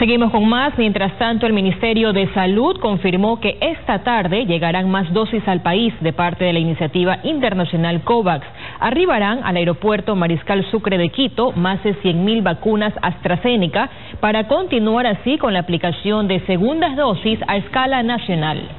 Seguimos con más. Mientras tanto, el Ministerio de Salud confirmó que esta tarde llegarán más dosis al país de parte de la iniciativa internacional COVAX. Arribarán al aeropuerto Mariscal Sucre de Quito más de 100.000 vacunas AstraZeneca para continuar así con la aplicación de segundas dosis a escala nacional.